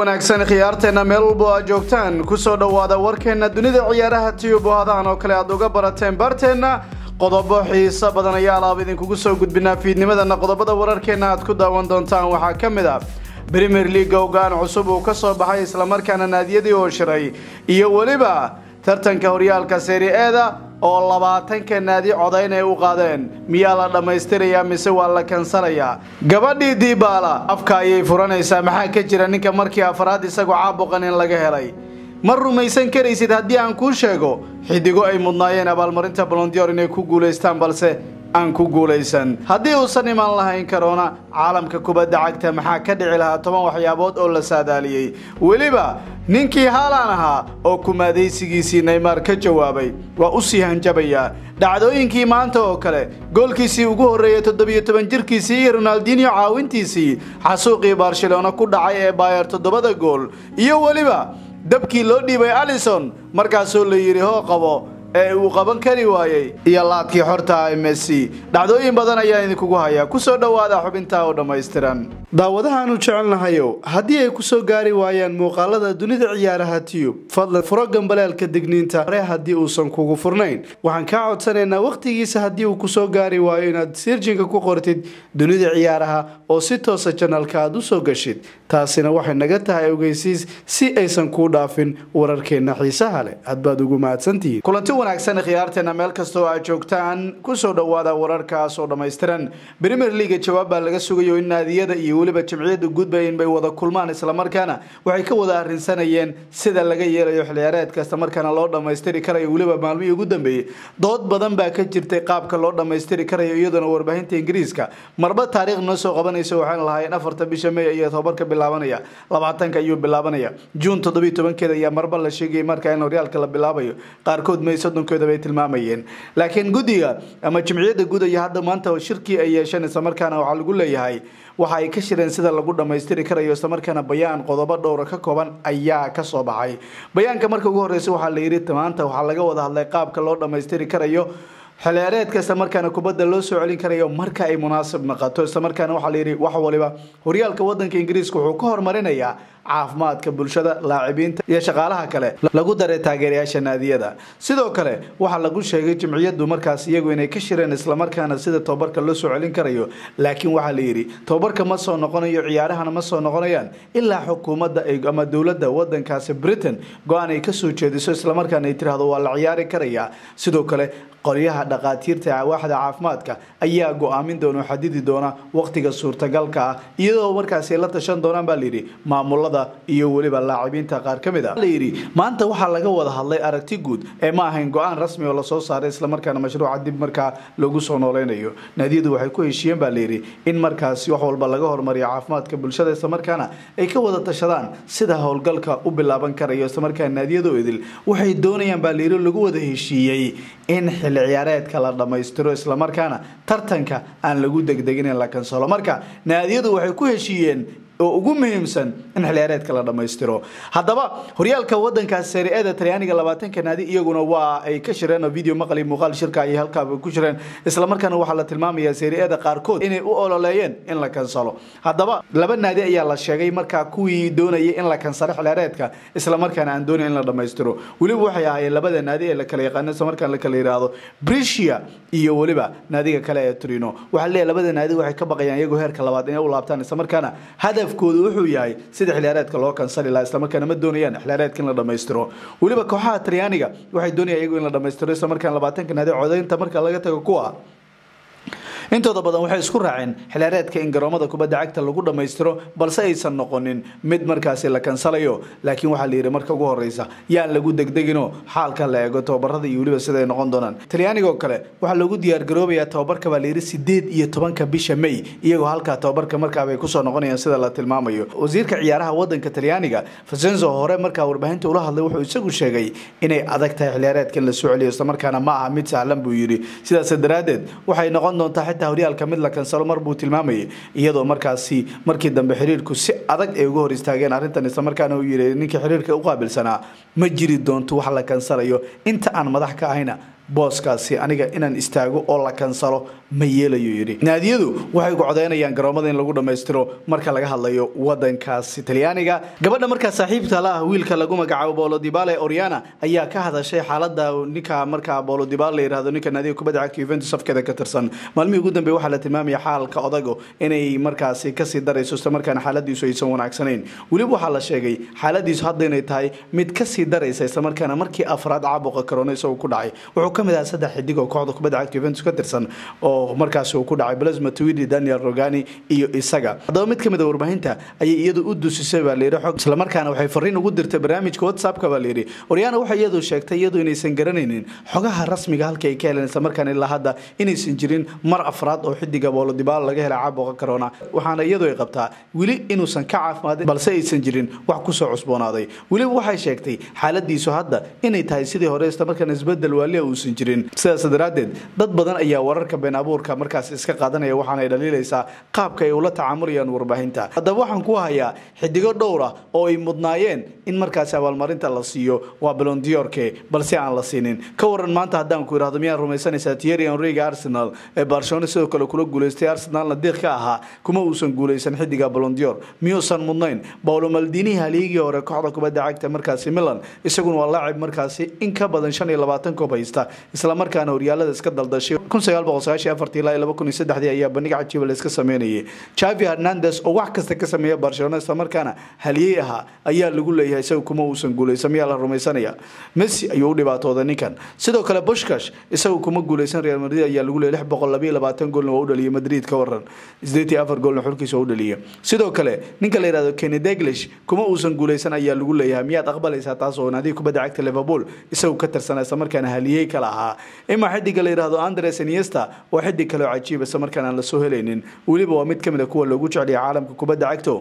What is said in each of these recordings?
wanaagsan khiyaarteenna meel walba oo aad joogtaan ku soo dhowaada warkeenna dunida ciyaaraha tiyubo hadahan oo kale aad uga barateen barteenna. Qodobo xiiso badan ayaa alaab idinkugu soo gudbinaa fiidnimadana qodobada wararkeenna aad ku daawan doontaan waxaa ka mid ah premier league ogaan cusub uu ka soo baxay islamarkaana naadiyadii oo shiray iyo weliba tartanka horyaalka seri eeda oo labaatanka naadi codayn ay u qaadeen. Miyaa la dhammaystirayaa mise waa la kansalayaa? Gabadhii diibaala afka ayay furanaysaa. Maxaa ka jira ninka markii afraad isagoo caabuqan in laga helay? Ma rumaysan karaysid haddii aan kuu sheego? Xidigo ay mudnaayeen abaalmarinta bolondior inay ku guulaystaan balse aan ku guulaysan. Haddii uusan imaan lahayn karoona caalamka kubadda cagta maxaa ka dhici lahaa toban waxyaabood oo la saadaaliyey? Weliba ninkii haalaan ahaa oo kumaadaysigiisii neymaar ka jawaabay waa u sii hanjabayaa. Dhacdooyinkii maanta oo kale goolkiisii ugu horreeyay toddobiyo toban jirkiisii iyo ronaldinho caawintiisii xasuuqii barcelona ku dhacay ee baayer toddobada gool. Iyo weliba dabkii loo dhiibay alison markaasoo la yidhi hoo qabo ee uu qaban kari waayey. Iyo laadkii xorta ah messi. Dhacdooyin badan ayaa idinkugu hayaa ku soo dhowaada xubintaa oo dhammaystiran. Daawadahaanu jecelnahayow haddii ay ku soo gaari waayaan muuqaalada dunida ciyaaraha tiyub fadlan furo gambaleelka digniinta hore haddii uusan kugu furnayn. Waxaan kaa codsanaynaa wakhtigiisa haddii uu ku soo gaari waayo inaad sirjinka ku qortid dunida ciyaaraha oo si toosa janalka aad u soo gashid. Taasina waxay naga tahay ogeysiis si aysan kuu dhaafin wararkeenna xiisaha leh. Hadbaad ugu mahadsantihiin wanaagsan khiyaarteena meel kastoo aad joogtaan ku soo dhowaada wararkaas oo dhammaystiran. Premier leaga jawaab baa laga sugayo in naadiyada iyo weliba jamciyada guudba inbay wada kulmaan islamarkaana waxay ka wada arrinsanayeen sida laga yeelayo xilciyaareed kasta markaana loo dhammaystiri karayo weliba maalmihii ugu dambeeyey. Dood badan baa ka jirtay qaabka loo dhammaystiri karayo iyadoona warbaahinta ingiriiska. Marba taariikh noo soo qabanaysa waxaan lahaayeen afarta bisha may iyo tobanka bilaabanaya labaatanka ayuu bilaabanaya. Juun toddobiyo tobankeeda ayaa marba la sheegayay markaa in horyaalka la bilaabayo. Qaarkood may soddonkeeda bay tilmaamayeen laakiin guddiga ama jamciyadda guud ayaa hadda maanta shirkii ay yeesheen islamarkaana waxaa lagu leeyahay waxa ay ka shireen sida lagu dhammaystiri karayo islamarkaana bayaan qodobo dhowra ka kooban ayaa ka soo baxay. Bayaanka marka ugu horreysa waxaa la yidhi maanta waxaa laga wada hadlay qaabka loo dhammaystiri karayo xilciyaareedka islamarkaana kubadda loo soo celin karayo marka ay munaasib noqoto. Islamarkaana waxaa layidhi wax waliba horyaalka wadanka ingiriiska wuxuu ka hormarinayaa caafimaadka bulshada laacibiinta iyo shaqaalaha kale lagu daray taageerayaasha naadiyada. Sidoo kale waxaa lagu sheegay jimciyadu markaas iyagu inay ka shireen islamarkaana sida tobabarka loo soo celin karayo. Laakiin waxaa la yidhi tobabarka ma soo noqonayo ciyaarahana ma soo noqonayaan ilaa xukuumadda ama dowladda wadankaasi britain go'aan ay ka soo jeediso islamarkaana ay tiraahdo waa la ciyaari karayaa sidoo kale qolyaha dhaqaatiirta waaxda caafimaadka ayaa go'aamin doona xadidi doona waqtiga suurtagalka ah iyadoo markaasi la tashan doonaan baa layidhi maamulada iyo weliba laacibiinta qaar ka mid a layidhi maanta waxaa laga wada hadlay aragti guud ee ma ahayn go'aan rasmi oo la soo saaray islamarkaana mashruuca dib markaa lagu soo nooleynayo. Naadiyadu waxay ku heshiiyeen baa layidhi in markaasi wax walba laga hormariyo caafimaadka bulshada islamarkaana ay ka wada tashadaan sida howlgalka u bilaaban karayo islamarkaana naadiyadu idil waxay doonayaan baa layidhi lagu wada heshiiyey in xilli ciyaareedka la dhammaystiro islamarkaana tartanka aan lagu degdegin in la kansalo. Marka naadiyadu waxay ku heshiiyeen oo ugu muhiimsan in xilciyaareedka la dhammaystiro. Haddaba horyaalka wadankaas seri-ada talyaaniga labaatanka naadi iyaguna waa ay ka shireen oo video maqli muuqaal shirka ayay halkaa ku jireen islamarkaana waxaa la tilmaamayaa seri-ada qaarkood inay u ololeeyeen in la kansalo. Haddaba laba naadi ayaa la sheegay markaa kuwii doonayay in la kansalo xilciyaareedka islamarkaana aan doonayn in la dhammaystiro. Weliba waxay ahaayeen labada naadi ee la kala yaqaano islamarkaana la kala yidhaahdo brisia iyo weliba naadiga kale ee trino waxaa leeyahay labada naadi waxay ka baqayaan iyagoo heerka labaad inay u laabtaan islamarkaana hadaf koodu wuxuu yahay sida xilciyaareedka loo kansali laha islamarkaana ma doonayaan xilciyaareedka in la dhammaystiro. Weliba kooxaha talyaaniga waxay doonayaan iyagu in la dhammaystiro islamarkaana labaatanka naadi codaynta marka laga tago kuwa intooda badan waxay isku raaceen xilciyaareedka in garoomada kubadda cagta lagu dhammaystiro balse aysan noqonin mid markaasi la kansalayo. Laakiin waxaa la yidhi marka ugu horeysa yaan lagu degdeginoo xaalka la eego tababarada iyo weliba siday noqon doonaan. Talyaanigoo kale waxaa loogu diyaargaroobayaa tababarka baa layidhi sideed iyo tobanka bisha may iyagoo halkaa tababarka markaabay ku soo noqonayaan sida la tilmaamayo. Wasiirka ciyaaraha wadanka talyaaniga fasenzo hore markaa warbaahinta ula hadlay wuxuu isagu sheegay inay adag tahay xilciyaareedka in la soo celiyo islamarkaana ma aha mid sahlan buu yidhi. Sidaas daraadeed waxay noqon doontaa xitaa horyaalka mid la kansalo mar buu tilmaamayay iyadoo markaasi markii dambe xiriirku si adag ay uga hor istaageen. Arrintan islamarkaana uu yidhi ninkii xiriirka u qaabilsanaa ma jiri doonto wax la kansalayo. Inta aan madax ka ahayna booskaasi aniga inaan istaago oo la kansalo ma yeelayo yidhi. Naadiyadu waxay gocodeynayaan garoomada in lagu dhammaystiro marka laga hadlayo wadankaasi talyaaniga. Gabadha markaa saaxiibta la ah wiilka lagu magacaabo bolo dibale oriana ayaa ka hadashay xaalada ninka markaa bolo dibale la yiraahdo ninka naadiga kubadda cagta Juventus safkeeda ka tirsan. Maalmihii ugu dambeeyay waxaa la tilmaamaya xaalka odago inay markaasi ka sii darayso isla markaana xaaladiisu aysan wanaagsanayn. Weliba waxaa la sheegay xaaladiisu hadda inay tahay mid ka sii daraysa isla markaana markii afraad caabuqa corona isagoo ku dhacay wuxuu ka mid ahaa saddex xidig oo kooxda kubadda cagta Juventus ka tirsan oo markaasi uu ku dhacay Blaise Matuidi Daniel Rogani iyo isaga. Haddaba mid ka mid ah warbaahinta ayay iyadu u dusisay baa layidhi xog isla markaana waxay fariin ugu dirtay barnaamijka WhatsApp-ka baa layidhi Oriana waxay iyadu sheegtay iyadu inaysan garanaynin xogaha rasmiga halka ay ka heleen isla markaana ilaa hadda inaysan jirin mar afraad oo xidiga Paulo Dybala laga helay caabuqa corona waxaana iyadu ay qabtaa weli inuusan ka caafimaadin balse aysan jirin wax ku soo cusboonaaday. Weliba waxay sheegtay xaaladiisu hadda inay tahay sidii hore isla markaana isbeddel waaliya uusan jirin. Sidaas daraaddeed dad badan ayaa wararka been abuurka markaas iska qaadanaya waxaana ay dhaliilaysaa qaabka ay ula tacaamulayaan warbaahinta. Haddaba waxaan ku hayaa xidigo dhowr ah oo ay mudnaayeen in markaasi abaalmarinta la siiyo. Waa blondiorke balse aan la siinin. Ka waran maanta haddaan ku idhahdo miyaan rumaysanaysaa Thierry Henry Arsenal ee Barcelona sidoo kale kula guuleystay Arsenalna diiq ka ahaa? Kuma uusan guuleysan xidiga Ballon d'Or. Miyuusan mudnayn? Paolo Maldini haligii hore kooxda kubadda cagta markaasi Milan. Isaguna waa laacib markaasi in ka badan 25 koob haysta isla markaana horyaalada iska daldashay 1994 ilaa 2003 ayaa bandhig cajiib la iska sameynayay Xavi Hernandez oo wax kasta ka sameeya Barcelona isla markaana haliyay ahaa ayaa lagu leeyahay isagu kuma uusan guuleysan miyaa la rumaysanaya Messi ayuu u dhibaatooday ninkan sidoo kale Puskás isagu kuma guuleysan Real Madrid ayaa lagu leeyahay 622 goolna waa u dhaliyay Madrid ka waran 84 goolna xulkiisa u dhaliyay sidoo kale ninka la yiraahdo Kenny Dalglish kuma uusan guuleysan ayaa lagu leeyahay miyaad aqbalaysaa taas oo naadiga kubadda cagta Liverpool isagu ka tirsanaa isla markaana haliyay kala ahaa ima xidiga la yiraahdo Andres Iniesta waa xidig kale oo cajiib isla markaana aan la soo helaynin. Weliba waa mid ka mid ah kuwa loogu jecel yahay caalamka kubadda cagta.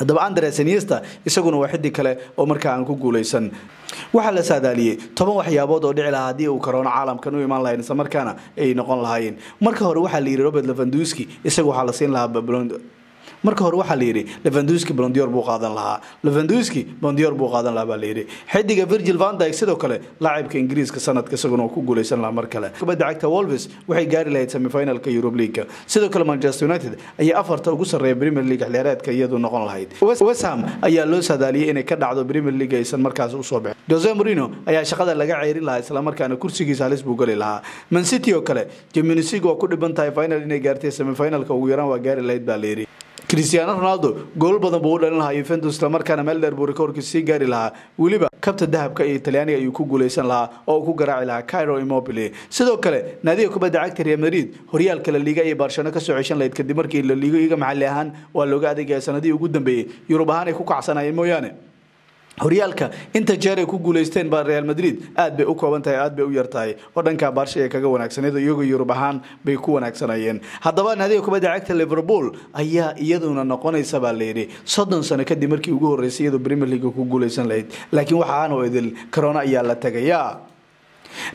Haddaba Andres Iniesta isaguna waa xidig kale oo markaa aan ku guuleysan waxaa la saadaaliyey toban waxyaabood oo dhici lahaa haddii uu corona caalamkan u imaan lahayn isla markaana ay noqon lahaayeen. Marka hore waxaa la yidhi Robert Lewandowski isaga waxaa la siin lahaa marka hore waxaa la yidhi Lewandowski Ballon d'Or buu qaadan lahaa. Lewandowski Ballon d'Or buu qaadan lahaa baa la yidhi. Xidiga Virgil van Dijk sidoo kale laacibka Ingiriiska sanadka isaguna ku guuleysan lahaa mar kale. Kubadda cagta Wolves waxay gaari lahayd semi-finalka Europe League sidoo kale Manchester United ayaa afarta ugu sarreeya Premier League xilciyaareedka iyadu noqon lahayd. West Ham ayaa loo saadaaliyay inay ka dhacdo Premier League aysan markaas u soo bixin. Jose Mourinho ayaa shaqada laga ceerin lahaa isla markaana kursigiisa halis buu gali lahaa. Man City oo kale League waa ku dhiban tahay final inay gaartay semi-finalka ugu yaraan waa gaari lahayd baa la yidhi cristiano ronaldo gool badan buu u dhalin lahaa Juventus isla markaana meel dheer buu rikoorkiisa sii gaari lahaa. Weliba kabta dahabka ee Talyaaniga ayuu ku guuleysan lahaa oo uu ku garaaci lahaa Cairo Immobile. Sidoo kale naadiga kubadda cagta Real Madrid horyaalka La Liga iyo Barcelona ka soo ceshan lahayd kadib markii La Liga iyaga maxalli ahaan waa looga adeegaya sanadii ugu dambeeyay. Yurub ahaan ay ku kacsanayeen mooyaane horyaalka inta jeer ay ku guuleysteen baa Real Madrid. Aad bay u kooban tahay aad bay u yar tahay oo dhanka Barca ay kaga wanaagsaneed iyagu Yurub ahaan bay ku wanaagsanayeen. Haddaba naadiga kubadda cagta Liverpool ayaa iyaduna noqonaysa baa la yiri 30 sano kadib markii ugu horeysay iyadu Premier League ku guuleysan lahayd. Laakiin waxa aan oo idil corona ayaa la tagayaa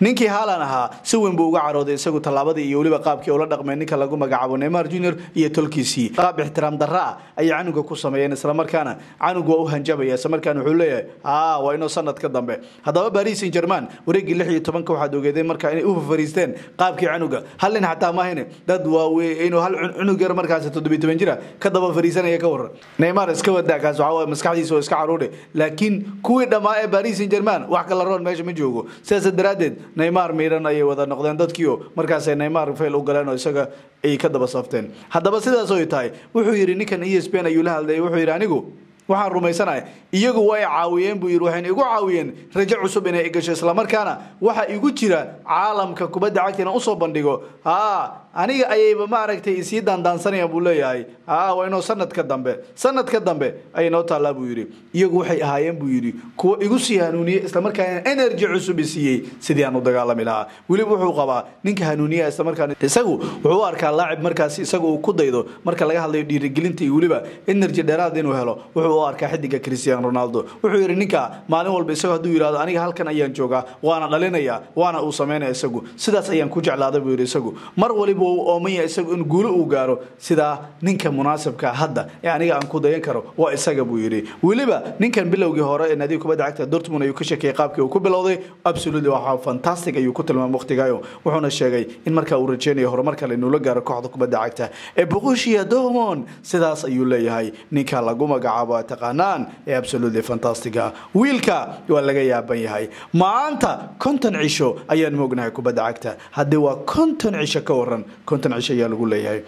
ninkii haalan ahaa si weyn buu uga carooday isagu tallaabadii iyo weliba qaabkii ula dhaqmay ninka lagu magacaabo Neymar Junior iyo tolkiisii qaab ixtiraam darra ah ayay canuga ku sameeyeen isla markaana canugu waa u hanjabaya isla markaana wuxuu leeyahay aa waa inoo sanad ka dambe haddaba Paris Saint-Germain wareegii 16 waxaad ogeedeen markaa inay u fariisteen qaabkii canuga hal nin xataa ma ahine dad waa inuu hal cunug yar markaas 17 jira ka daba fariisanaya ka waran Neymar iska wadaa kaas waxa maskaxdiisa oo iska caruuray laakiin kuwii dhamaa ee Paris Saint-Germain wax kala roon meesha ma joogo sidaas daraadeed Neymar miiran ayay wada noqdeen. Dadkii markaas ay Neymar fail u galeen oo isaga ay ka daba safteen. Haddaba sidaas oo tahay wuxuu yiri ninkan ESPN ayuu la hadlay wuxuu yiri anigu waxaan rumaysanahay iyagu way caawiyeen buu yiri waxayna igu caawiyeen rajo cusub inay gasho isla markaana waxa igu jira caalamka kubadda cagta inaan u soo bandhigo. Haa aniga ayayba ma aragtay isii daandaansanayaan buu leeyahay. Haa waa inoo sanadka dambe sanadka dambe ayay noo taallaa buu yidhi. Iyagu waxay ahaayeen buu yidhi kuwa igu sii hanuuniyey isla markaana energy cusub isiiyey sidii aan u dagaalami lahaa weliba wuxuu qabaa ninka hanuuniya isla markaana isagu wuxuu arkaa laacib markaasi isaga uu ku daydo. Marka laga hadlayo dhiirigelinta iyo weliba energy dheeraad inuu helo wuxuu u arkaa xidiga cristiano ronaldo. Wuxuu yidhi ninka maalin walba isagoo hadduu yidhahdo aniga halkan ayaan joogaa waana dhalinaya waana uu sameynaya isagu. Sidaas ayaan ku jeclaaday buu yidhi isagu. Mar waliba uu oomanya isagu in guulo uu gaaro sidaa ninka munaasabka hadda. Ee aniga aan ku dayan karo waa isaga buu yidhi. Weliba ninkan bilowgii hore ee naadiga kubadda cagta dortmund ayuu ka sheekayay qaabkii uu ku bilowday. Absolutely waxaa fantastic ayuu ku tilmaamay waqtigayo wuxuuna sheegay in markaa uu rajeynayo horumar kale inuu la gaaro kooxda kubadda cagta. Ee boqoshiya dortmund sidaas ayuu leeyahay. Ninka lagu magacaabo taqaanaan ee absolutely fantastiga. Wiilka waa laga yaaban yahay. Maanta konton cisho ayaan moognahay kubadda cagta. Haddii waa konton cisho ka waran konton cisho ayaa lagu leeyahay.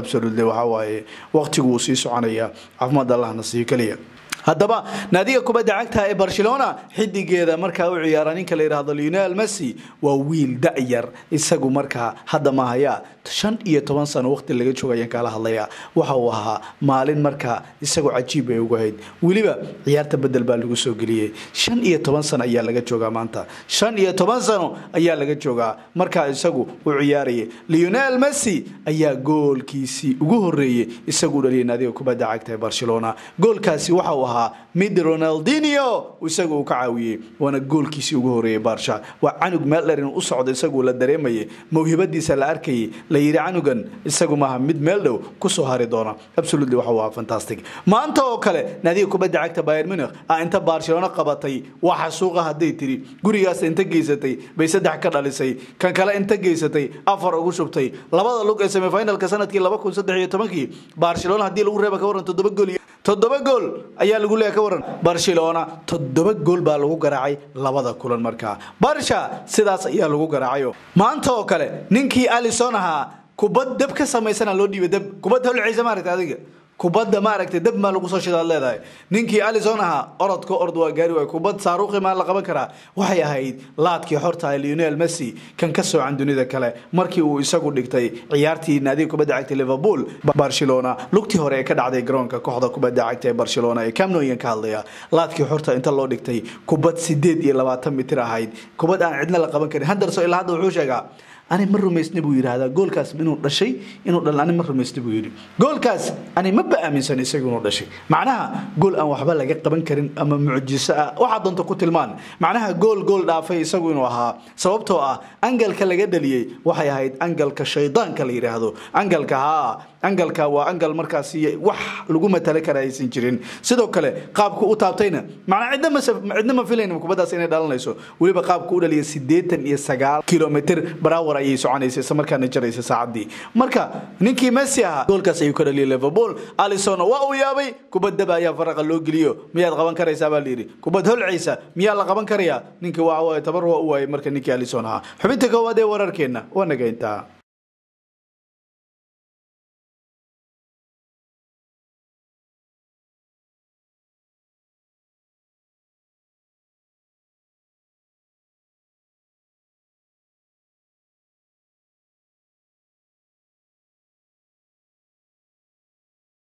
Absolutely waxa waaye. Waqtigu uu sii soconaya. Caafimaad allahna sii keliya haddaba naadiga kubadda cagta ee barcelona xidigeeda markaa u ciyaara ninka la yidhaahdo leonel messi waa wiil da-yar. Isagu markaa hadda mahaya shan iyo toban sano waqti laga jooga ayaan kaala hadlaya. Waxa uu ahaa maalin markaa isagu cajiib ay ugu hayd weliba ciyaarta bedel baa lagu soo geliyey. Shan iyo toban sano ayaa laga joogaa maanta. Shan iyo toban sano ayaa laga joogaa markaa isagu uu ciyaarayay. Leonel messi ayaa goolkiisii ugu horeeyey isagu dhaliyay naadiga kubadda cagta ee barcelona. Goolkaasi waxa ahaa mid ronaldinio isagu uu ka caawiyey waana goolkiisii ugu horeeyey barsha waa canug inuu u socdo isagu la dareemayay mawhibadiisa la arkayay la yidhi canugan isagu maaha mid meel dhow ku soo hari doona. Absolutely waxa uu ahaa fantastic. Maanta oo kale naadiga kubadda cagta bayern munich ah inta barcelona qabatay waxa suuqa hadday tiri gurigaas inta geysatay bay saddex ka dhalisay kan kale inta geysatay afar ugu shubtay. Labada lug ee semifinalka sannadkii barcelona haddii lagu reeba ka waran toddoba gool toddoba gool ayaa lagu leeya ka waran barcelona toddoba gool baa lagu garaacay labada kulan markaa. Barsha sidaas ayaa lagu garaacayo. Maanta oo kale ninkii alison ahaa kubad dab ka samaysana loo dhiibay dab. Kubad hawlciisa maaragta adiga kubadda maaragtay dab maa lagu soo shidaad leedahay. Ninkii alison ahaa orodka ord waa gaari waay kubad saaruuqi maa la qaban karaa. Waxay ahayd laadkii xorta leonel messi kan ka soocan dunida kale markii uu isagu dhigtay ciyaartii naadiga kubadda cagta liverpool barcelona. Lugtii hore ee ka dhacday garoonka kooxda kubadda cagta ee barcelona ee camnoyan ka hadlaya laadkii xorta inta loo dhigtay kubad sideed iyo labaatan mitir ahayd. Kubad aan cidna la qaban karin. Henderson ilaa hadda wuxuu sheegaa ani ma rumaysna buu yidhaahdaa goolkaas inuu dhashay inuu dhal ani ma rumaysna buu yidhi. Goolkaas ani maba aaminsan isagu inuu dhashay. Macnaha gool aan waxba laga qaban karin ama mucjiso ah waxaa doonta ku tilmaan. Macnaha gool gool dhaafay isagu inuu ahaa. Sababtoo ah angalka laga dhaliyey waxay ahayd angalka shaydaanka la yidhaahdo angalka haa angalka waa angal markaasi wax lagu matali kara aysan jirin. Sidoo kale qaabku u taabtayna macnaa cidna ma filayn kubaddaas inay dhalanayso. Weliba qaabku u dhaliyay siddeetan iyo sagaal kilomitr barawar ayay soconaysay isla markaana jaraysa saacadii. Marka ninkii messi ahaa goolkaas ayuu ka dhaliyay liverpool. Alison waa uu yaabay kubaddaba ayaa faraqa loo geliyo. Miyaad qaban karaysaa baa layidhi kubad holcaysa miyaa la qaban karayaa? Ninka waa tabar waa u waayay marka ninkii alison ahaa. Xubinta koowaad ee wararkeenna waa naga